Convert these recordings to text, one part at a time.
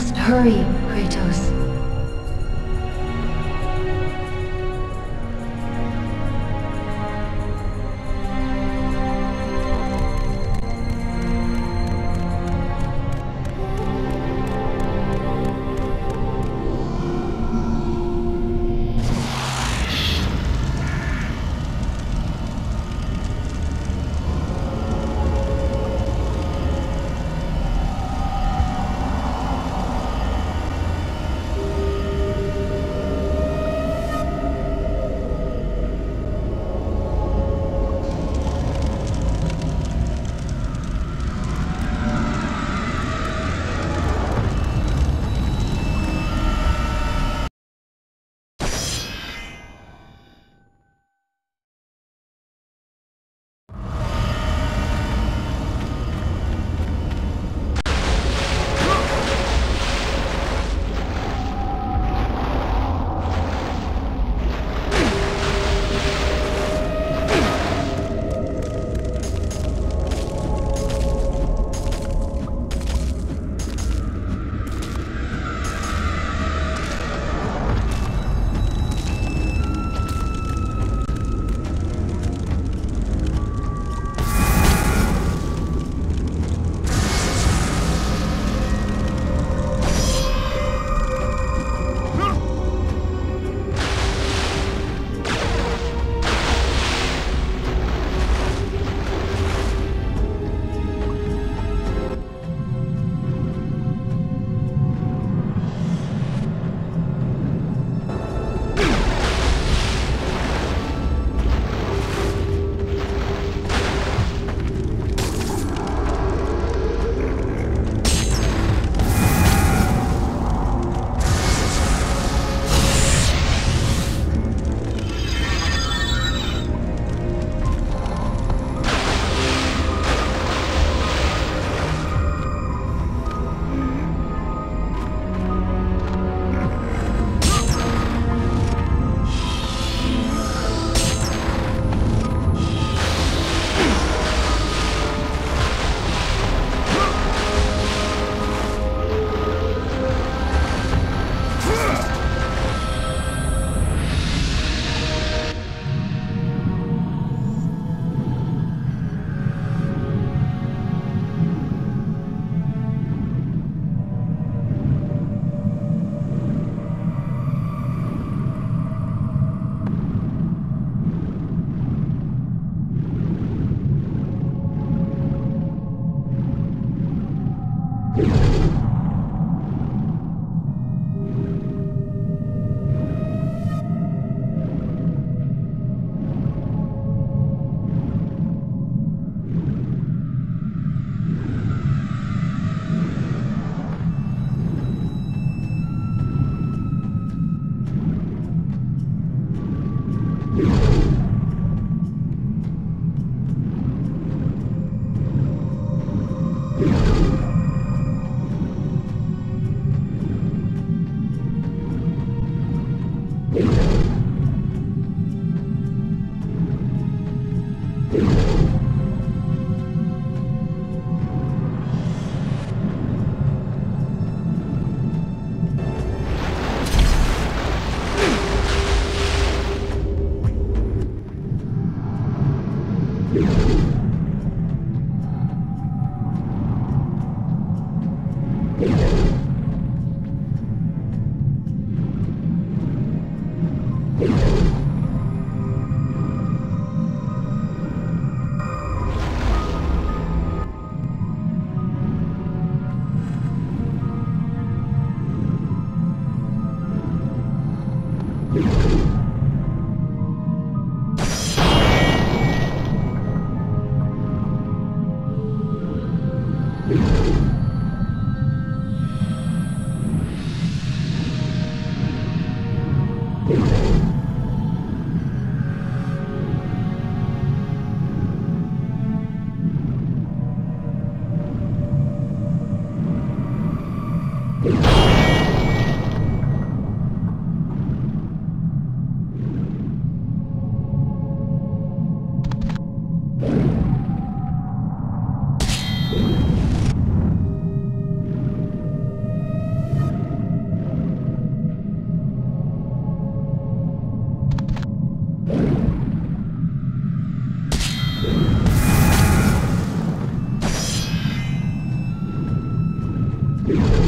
must hurry, Kratos. you. you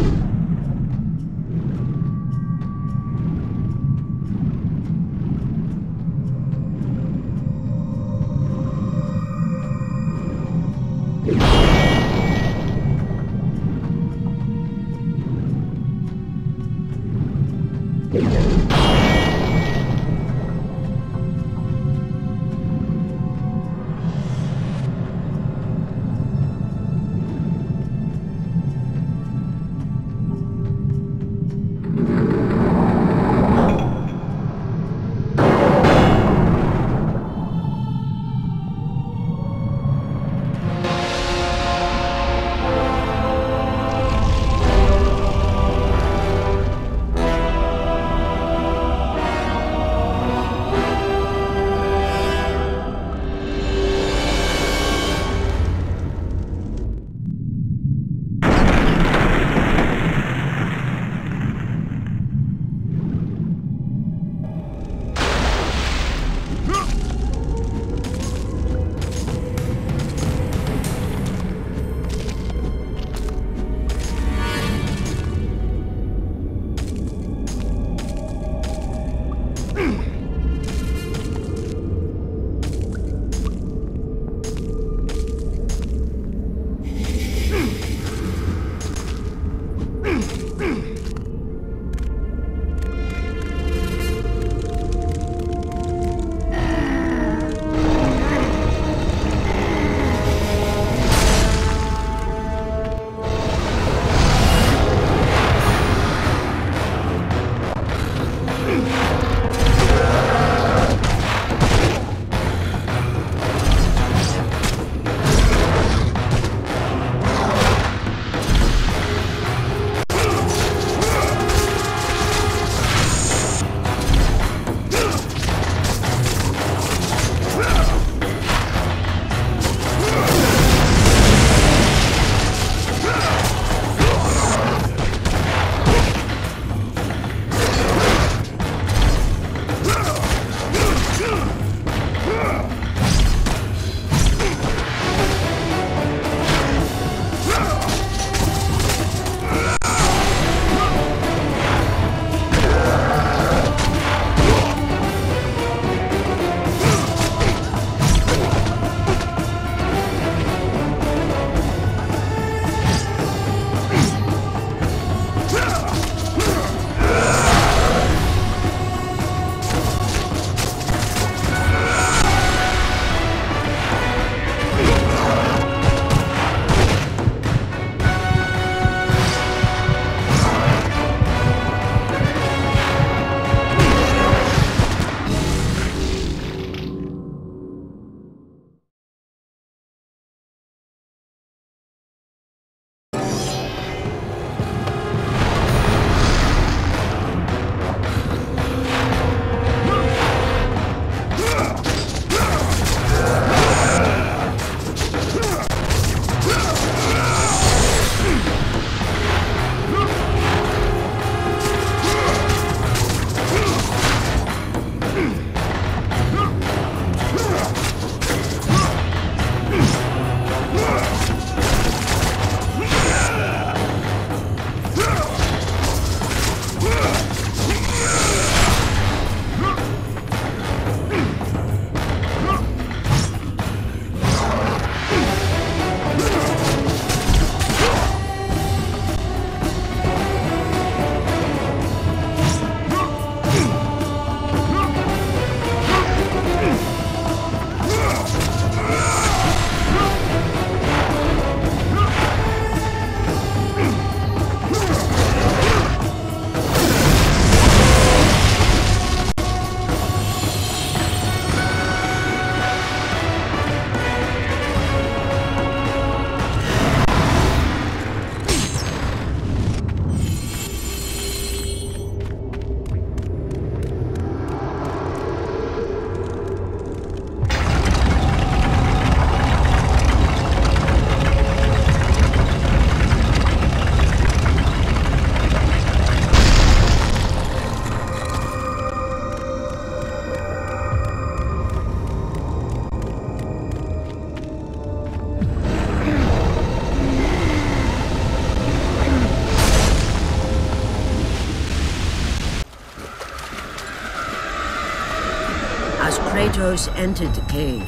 As Kratos entered the cave,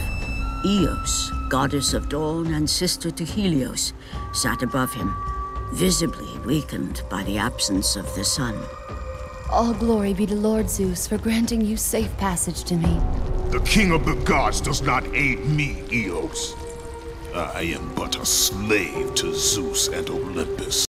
Eos, goddess of dawn and sister to Helios, sat above him, visibly weakened by the absence of the sun. All glory be to Lord Zeus for granting you safe passage to me. The king of the gods does not aid me, Eos. I am but a slave to Zeus and Olympus.